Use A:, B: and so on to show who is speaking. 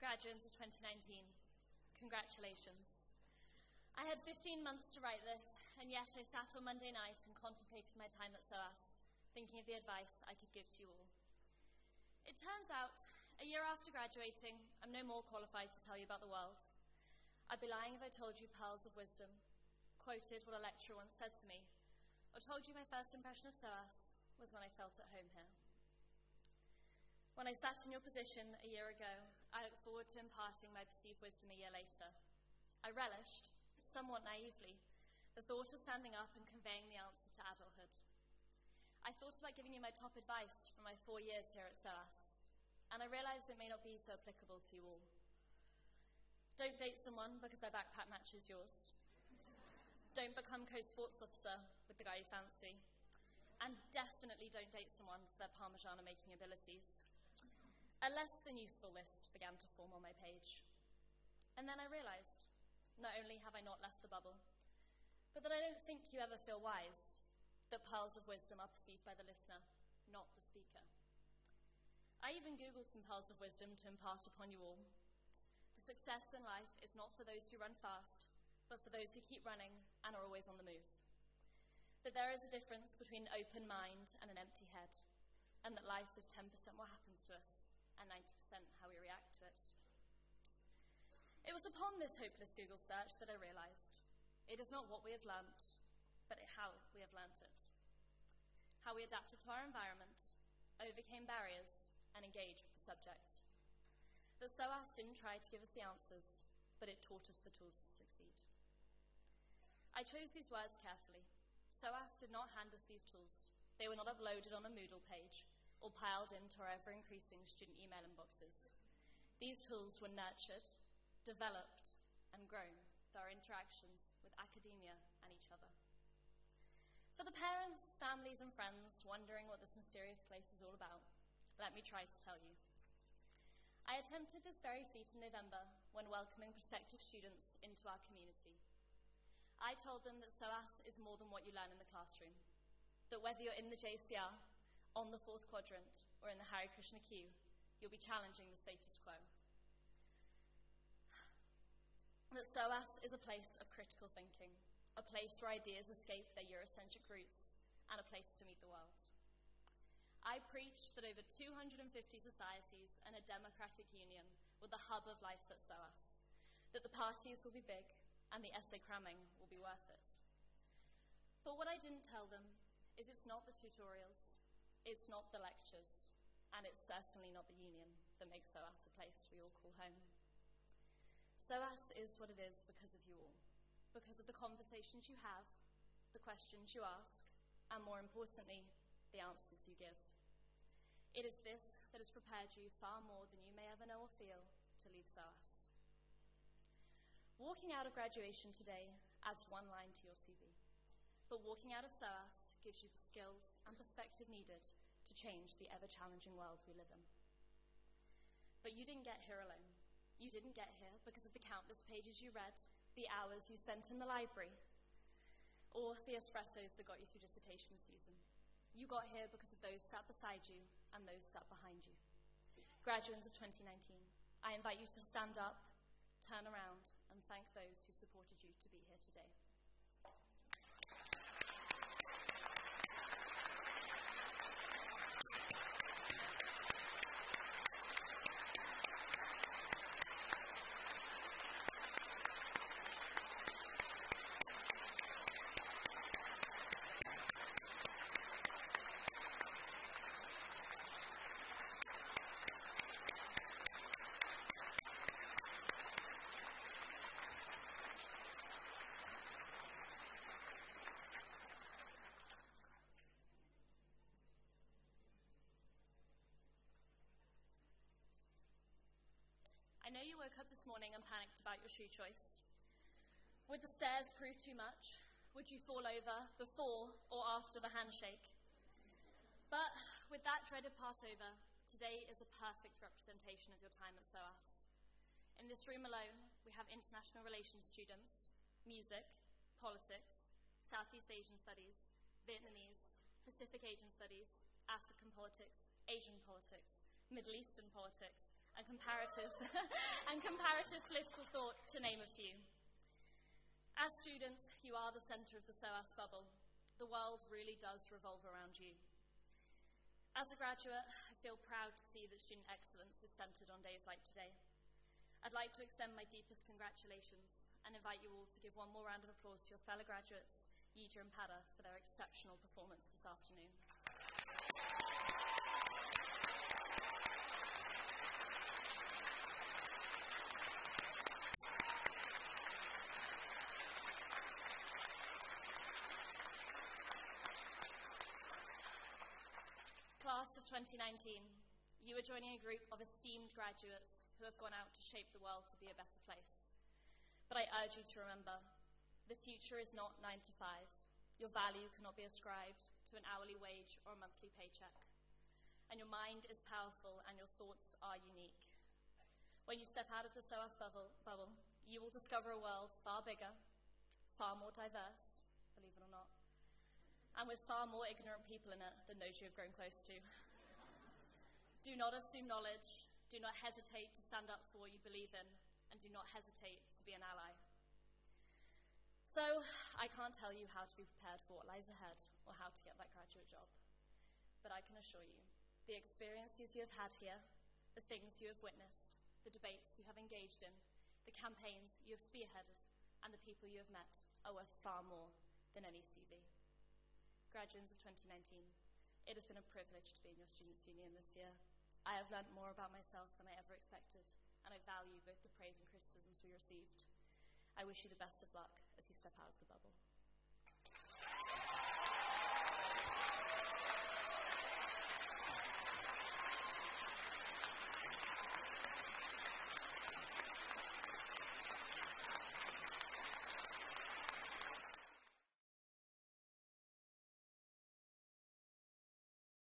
A: graduates of 2019, congratulations. I had 15 months to write this, and yet I sat on Monday night and contemplated my time at SOAS, thinking of the advice I could give to you all. It turns out, a year after graduating, I'm no more qualified to tell you about the world. I'd be lying if I told you pearls of wisdom, quoted what a lecturer once said to me, or told you my first impression of SOAS was when I felt at home here. When I sat in your position a year ago, I looked forward to imparting my perceived wisdom a year later. I relished, somewhat naively, the thought of standing up and conveying the answer to adulthood. I thought about giving you my top advice from my four years here at SOAS, and I realised it may not be so applicable to you all. Don't date someone because their backpack matches yours. Don't become co sports officer with the guy you fancy. And definitely don't date someone for their Parmigiana making abilities. A less than useful list began to form on my page. And then I realised not only have I not left the bubble, but that I don't think you ever feel wise, that pearls of wisdom are perceived by the listener, not the speaker. I even Googled some pearls of wisdom to impart upon you all. The success in life is not for those who run fast, but for those who keep running and are always on the move. That there is a difference between an open mind and an empty head, and that life is 10% what happens to us and 90% how we react to it. It was upon this hopeless Google search that I realised it is not what we have learnt, but how we have learnt it. How we adapted to our environment, overcame barriers, and engaged with the subject. That SOAS didn't try to give us the answers, but it taught us the tools to succeed. I chose these words carefully. SOAS did not hand us these tools. They were not uploaded on a Moodle page or piled into our ever increasing student email inboxes. These tools were nurtured, developed, and grown through our interactions with academia and each other. For the parents, families, and friends wondering what this mysterious place is all about, let me try to tell you. I attempted this very feat in November when welcoming prospective students into our community. I told them that SOAS is more than what you learn in the classroom, that whether you're in the JCR, on the fourth quadrant, or in the Hare Krishna queue, you'll be challenging the status quo. That SOAS is a place of critical thinking, a place where ideas escape their Eurocentric roots, and a place to meet the world. I preached that over 250 societies and a democratic union were the hub of life at SOAS, that the parties will be big and the essay cramming will be worth it. But what I didn't tell them is it's not the tutorials, it's not the lectures, and it's certainly not the union that makes SOAS a place we all call home. SOAS is what it is because of you all, because of the conversations you have, the questions you ask, and more importantly, the answers you give. It is this that has prepared you far more than you may ever know or feel to leave SOAS. Walking out of graduation today adds one line to your CV, but walking out of SOAS gives you the skills and perspective needed to change the ever challenging world we live in. But you didn't get here alone. You didn't get here because of the countless pages you read, the hours you spent in the library, or the espressos that got you through dissertation season. You got here because of those sat beside you and those sat behind you. Graduates of 2019, I invite you to stand up, turn around, and thank those who supported you to be here today. I know you woke up this morning and panicked about your shoe choice. Would the stairs prove too much? Would you fall over before or after the handshake? But with that dreaded part over, today is a perfect representation of your time at SOAS. In this room alone, we have international relations students, music, politics, Southeast Asian studies, Vietnamese, Pacific Asian studies, African politics, Asian politics, Middle Eastern politics, and comparative, and comparative political thought, to name a few. As students, you are the centre of the SOAS bubble. The world really does revolve around you. As a graduate, I feel proud to see that student excellence is centred on days like today. I'd like to extend my deepest congratulations and invite you all to give one more round of applause to your fellow graduates, Yija and Pada, for their exceptional performance this afternoon. Of 2019, you are joining a group of esteemed graduates who have gone out to shape the world to be a better place. But I urge you to remember the future is not nine to five. Your value cannot be ascribed to an hourly wage or a monthly paycheck. And your mind is powerful and your thoughts are unique. When you step out of the SOAS bubble, bubble you will discover a world far bigger, far more diverse, believe it or not, and with far more ignorant people in it than those you have grown close to. Do not assume knowledge, do not hesitate to stand up for what you believe in, and do not hesitate to be an ally. So, I can't tell you how to be prepared for what lies ahead or how to get that graduate job. But I can assure you, the experiences you have had here, the things you have witnessed, the debates you have engaged in, the campaigns you have spearheaded, and the people you have met are worth far more than any CV graduates of 2019. It has been a privilege to be in your Students' Union this year. I have learnt more about myself than I ever expected, and I value both the praise and criticisms we received. I wish you the best of luck as you step out of the bubble.